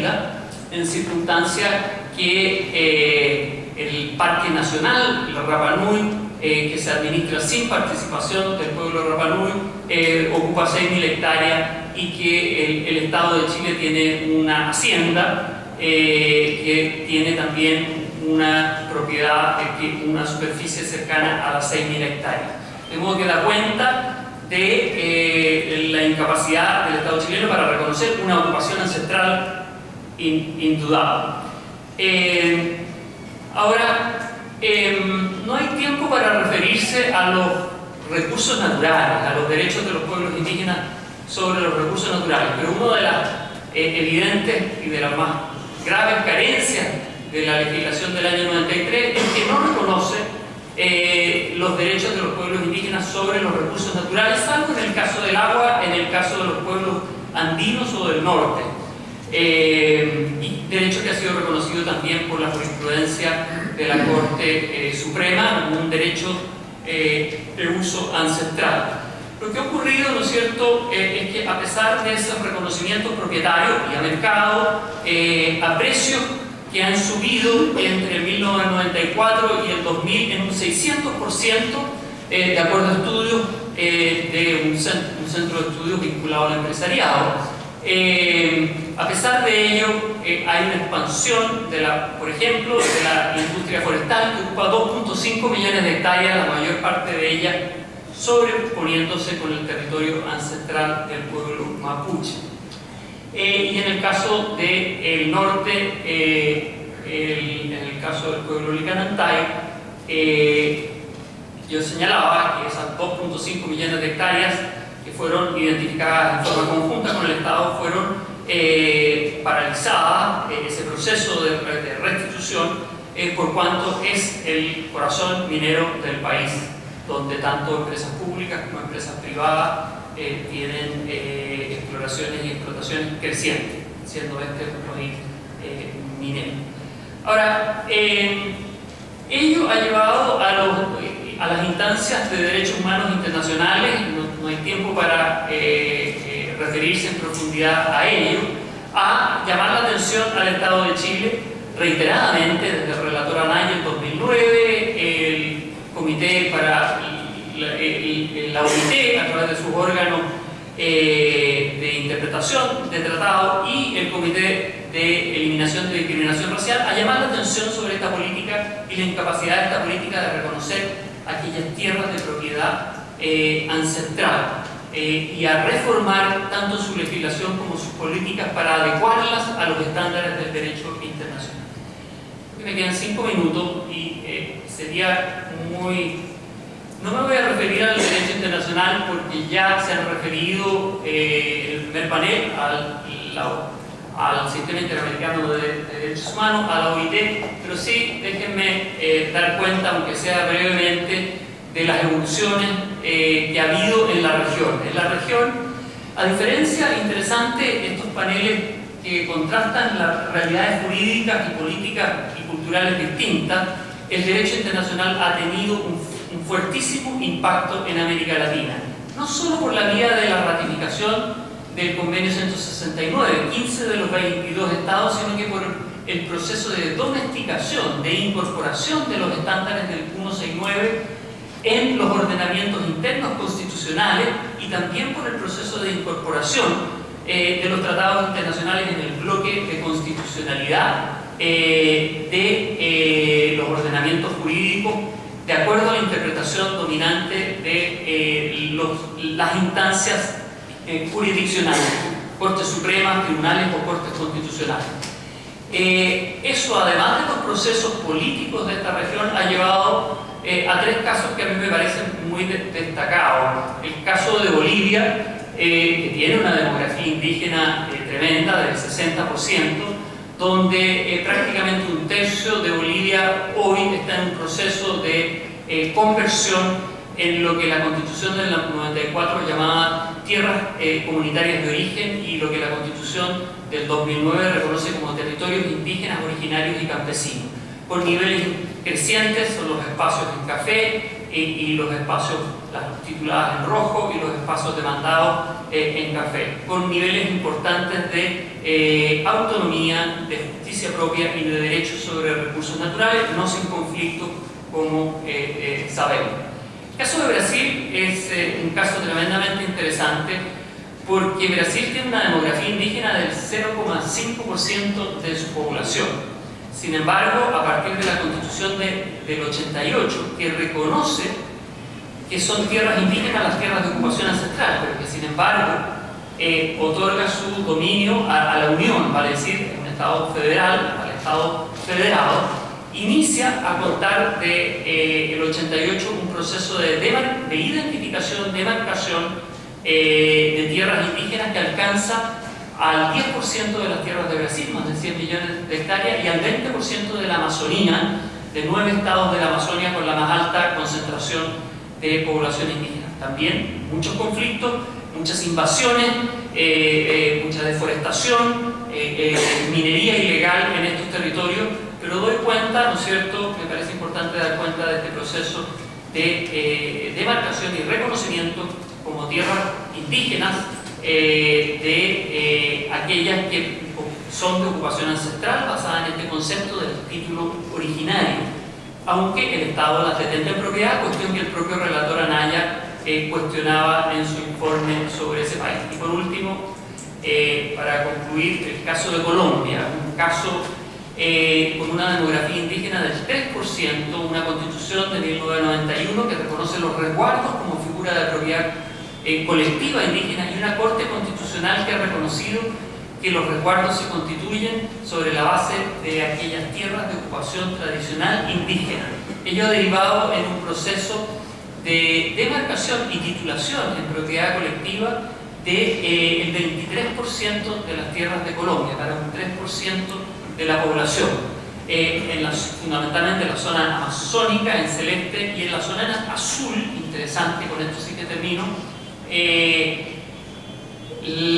vida en circunstancias que eh, el Parque Nacional, el Rapa Nui, eh, que se administra sin participación del pueblo de Rapa Nui, eh, ocupa 6.000 hectáreas y que el, el, Estado de Chile tiene una hacienda que tiene también una propiedad, una superficie cercana a las 6.000 hectáreas. De modo que da cuenta de la incapacidad del Estado chileno para reconocer una ocupación ancestral indudable. Eh, ahora, em, no hay tiempo para referirse a los recursos naturales, a los derechos de los pueblos indígenas sobre los recursos naturales, pero una de las eh, evidentes y de las más graves carencias de la legislación del año 93 es que no reconoce eh, los derechos de los pueblos indígenas sobre los recursos naturales, salvo en el caso del agua, en el caso de los pueblos andinos o del norte. Eh, y derecho que ha sido reconocido también por la jurisprudencia de la Corte eh, Suprema, un derecho eh, de uso ancestral. Lo que ha ocurrido, ¿no es cierto?, es que a pesar de esos reconocimientos propietarios y a mercado, a precios que han subido entre 1994 y el 2000 en un 600%, de acuerdo a estudios de un centro de estudios vinculado al empresariado, eh, a pesar de ello, eh, hay una expansión, de la, por ejemplo, de la industria forestal que ocupa 2.5 millones de hectáreas, la mayor parte de ella sobreponiéndose con el territorio ancestral del pueblo mapuche. Eh, y en el caso del norte, en el caso del pueblo licanantay, yo señalaba que esas 2.5 millones de hectáreas que fueron identificadas en forma conjunta con el Estado fueron eh, paralizadas, eh, ese proceso de, restitución, eh, por cuanto es el corazón minero del país, donde tanto empresas públicas como empresas privadas tienen exploraciones y explotaciones crecientes, siendo este un país minero. Ahora, ello ha llevado a, los, a las instancias de derechos humanos internacionales, no hay tiempo para eh, eh, referirse en profundidad a ello, a llamar la atención al Estado de Chile reiteradamente desde el relator Anaya en 2009, el Comité para OIT a través de sus órganos eh, de interpretación de tratado y el Comité de Eliminación de Discriminación Racial a llamar la atención sobre esta política y la incapacidad de esta política de reconocer aquellas tierras de propiedad eh, ancestral eh, y a reformar tanto su legislación como sus políticas para adecuarlas a los estándares del derecho internacional. Me quedan cinco minutos y eh, sería muy... No me voy a referir al derecho internacional porque ya se han referido el primer panel al, al Sistema Interamericano de, Derechos Humanos, a la OIT, pero sí déjenme dar cuenta, aunque sea brevemente, de las evoluciones eh, que ha habido en la región. En la región, a diferencia interesante, estos paneles que contrastan las realidades jurídicas y políticas y culturales distintas, el derecho internacional ha tenido un, fuertísimo impacto en América Latina. No solo por la vía de la ratificación del convenio 169, 15 de los 22 estados, sino que por el proceso de domesticación, de incorporación de los estándares del 169 en los ordenamientos internos constitucionales y también por el proceso de incorporación eh, de los tratados internacionales en el bloque de constitucionalidad eh, de eh, los ordenamientos jurídicos de acuerdo a la interpretación dominante de las instancias jurisdiccionales, Cortes Supremas, tribunales o Cortes Constitucionales. eso, además de los procesos políticos de esta región, ha llevado eh, a tres casos que a mí me parecen muy destacados. El caso de Bolivia, eh, que tiene una demografía indígena eh, tremenda, del 60%, donde prácticamente un tercio de Bolivia hoy está en un proceso de conversión en lo que la constitución del 94 llamaba tierras comunitarias de origen y lo que la constitución del 2009 reconoce como territorios indígenas, originarios y campesinos, por niveles crecientes son los espacios en café y, los espacios las tituladas en rojo y los espacios demandados eh, en café, con niveles importantes de eh, autonomía, de justicia propia y de derechos sobre recursos naturales, no sin conflicto como eh, sabemos. El caso de Brasil es un caso tremendamente interesante porque Brasil tiene una demografía indígena del 0,5% de su población. Sin embargo, a partir de la constitución del 88, que reconoce que son tierras indígenas las tierras de ocupación ancestral, pero que sin embargo eh, otorga su dominio a, la Unión, vale decir, un Estado federal, al Estado federado, inicia a contar de eh, el 88 un proceso de, de identificación, demarcación eh, de tierras indígenas que alcanza al 10% de las tierras de Brasil, más de 100 millones de hectáreas, y al 20% de la Amazonía, de nueve estados de la Amazonia con la más alta concentración de población indígena. También muchos conflictos, muchas invasiones, eh, eh, mucha deforestación, minería ilegal en estos territorios, pero doy cuenta, ¿no es cierto?, me parece importante dar cuenta de este proceso de demarcación y reconocimiento como tierras indígenas de aquellas que son de ocupación ancestral basada en este concepto del título originario aunque el Estado las detenta en propiedad, cuestión que el propio relator Anaya eh, cuestionaba en su informe sobre ese país. Y por último, eh, para concluir, el caso de Colombia, un caso eh, con una demografía indígena del 3%, una constitución de 1991 que reconoce los resguardos como figura de propiedad colectiva indígena y una corte constitucional que ha reconocido que los resguardos se constituyen sobre la base de aquellas tierras de ocupación tradicional indígena. Ello ha derivado en un proceso de demarcación y titulación en propiedad colectiva del de, eh, 23% de las tierras de Colombia, para un 3% de la población. Eh, en fundamentalmente en la zona amazónica, en celeste, y en la zona azul, interesante, con esto sí que termino, eh,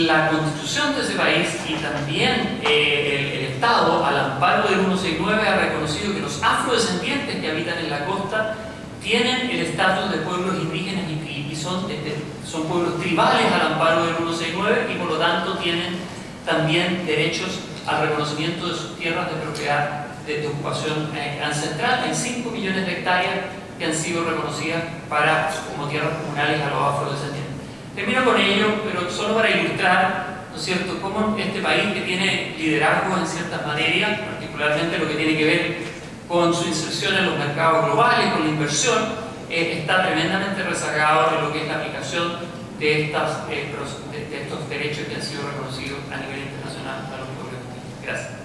la constitución de ese país y también eh, el, Estado, al amparo del 169, ha reconocido que los afrodescendientes que habitan en la costa tienen el estatus de pueblos indígenas y, son, son, pueblos tribales al amparo del 169 y por lo tanto tienen también derechos al reconocimiento de sus tierras de propiedad de, ocupación eh, ancestral en 5 millones de hectáreas que han sido reconocidas como tierras comunales a los afrodescendientes. Termino con ello, pero solo para ilustrar, ¿no es cierto?, cómo este país que tiene liderazgo en ciertas materias, particularmente lo que tiene que ver con su inserción en los mercados globales, con la inversión, eh, está tremendamente rezagado en lo que es la aplicación de, estas, eh, de, estos derechos que han sido reconocidos a nivel internacional a los pueblos. Gracias.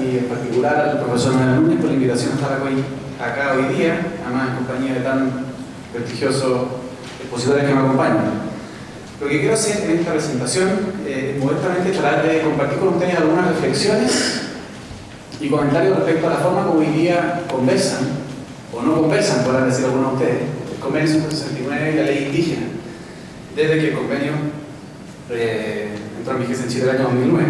Y en particular al profesor Manuel Núñez por la invitación a estar acá hoy día, además en compañía de tan prestigiosos expositores que me acompañan. Lo que quiero hacer en esta presentación eh, es modestamente tratar de compartir con ustedes algunas reflexiones y comentarios respecto a la forma como hoy día conversan, o no conversan, podrán decir algunos de ustedes, el convenio 169 y la ley indígena, desde que el convenio eh, entró en vigencia en el año 2009.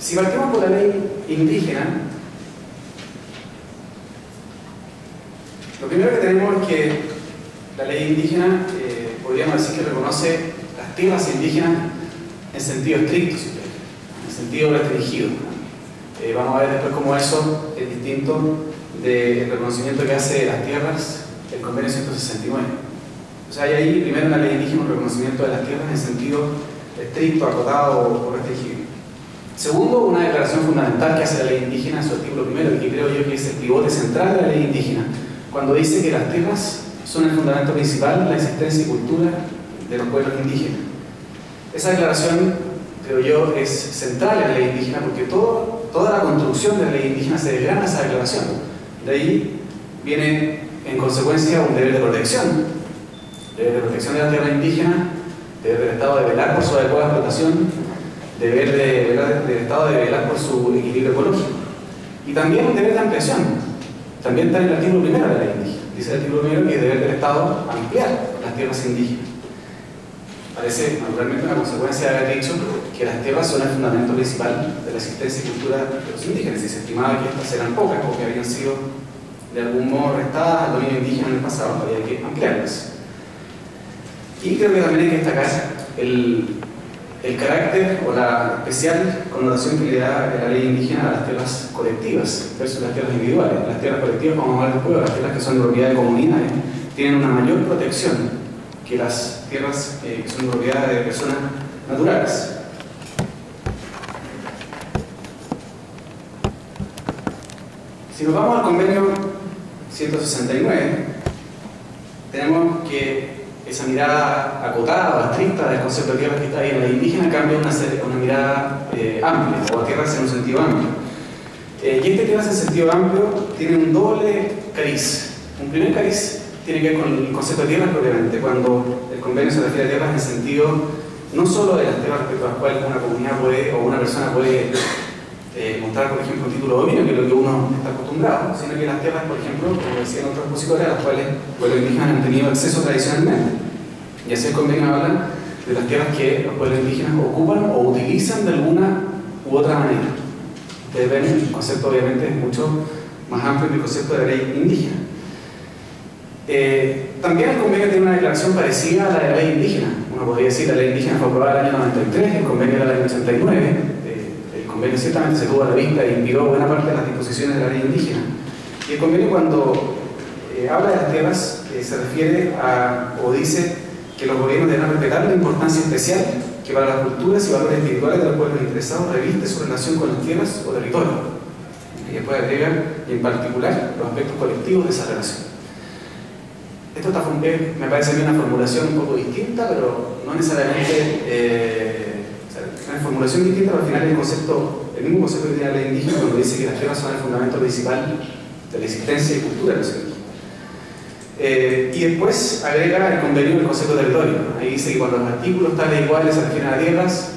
Si partimos por la ley indígena, lo primero que tenemos es que la ley indígena, eh, podríamos decir que reconoce las tierras indígenas en sentido estricto, en sentido restringido. Eh, vamos a ver después cómo eso es distinto del reconocimiento que hace las tierras el convenio 169. Sea, hay ahí primero en la ley indígena un reconocimiento de las tierras en sentido estricto, acotado o restringido. Segundo, una declaración fundamental que hace la ley indígena en su artículo primero y que creo yo que es el pivote central de la ley indígena, cuando dice que las tierras son el fundamento principal de la existencia y cultura de los pueblos indígenas. Esa declaración, creo yo, es central en la ley indígena porque todo, toda la construcción de la ley indígena se desgrana a esa declaración. De ahí viene en consecuencia un deber de protección, deber de protección de la tierra indígena, deber del Estado de velar por su adecuada explotación, deber de, del Estado de velar por su equilibrio ecológico. Y también un deber de ampliación. También está en el artículo primero de la ley indígena. Dice el artículo primero que es deber del Estado ampliar las tierras indígenas. Parece naturalmente una consecuencia de haber dicho que las tierras son el fundamento principal de la existencia y cultura de los indígenas y se estimaba que estas eran pocas porque habían sido de algún modo restadas al dominio indígena en el pasado, había que ampliarlas. Y creo que también hay que destacar el, el carácter o la especial connotación que le da la ley indígena a las tierras colectivas versus las tierras individuales. Las tierras colectivas, como hablar después, las tierras que son propiedad de comunidades, tienen una mayor protección que las tierras eh, que son propiedad de personas naturales. Si nos vamos al convenio 169, tenemos que esa mirada acotada estricta del concepto de tierra que está ahí en la indígena cambia una, una mirada eh, amplia, o a tierras en un sentido amplio. Eh, y este tierras en sentido amplio tiene un doble cariz. Un primer cariz tiene que ver con el concepto de tierras propiamente, cuando el convenio se refiere a tierras en sentido no solo de las tierras respecto a las cuales una comunidad puede o una persona puede eh, mostrar, por ejemplo, un título de dominio, que es lo que uno está acostumbrado, sino que las tierras, por ejemplo, como decían otros expositores, a las cuales los indígenas han tenido acceso tradicionalmente. Y así el convenio habla de las tierras que los pueblos indígenas ocupan o utilizan de alguna u otra manera. Ustedes ven, el concepto obviamente es mucho más amplio que el concepto de ley indígena. Eh, también el convenio tiene una declaración parecida a la de la ley indígena. Uno podría decir que la ley indígena fue aprobada en el año 93, el convenio era del año 89 convenio ciertamente se tuvo a la vista e inspiró buena parte de las disposiciones de la ley indígena. Y el convenio cuando eh, habla de las tierras eh, se refiere a, o dice que los gobiernos deben respetar la importancia especial que para las culturas y valores espirituales de los pueblos interesados reviste su relación con las tierras o territorios. Y después agrega en particular los aspectos colectivos de esa relación. Esto está, me parece a mí una formulación un poco distinta, pero no necesariamente eh, una formulación distinta, al final el concepto, el mismo concepto que tiene la ley indígena cuando dice que las tierras son el fundamento principal de la existencia y cultura de los indígenas. Eh, y después agrega el convenio del concepto de territorio. Ahí dice que cuando los artículos tales iguales se refieren a tierras,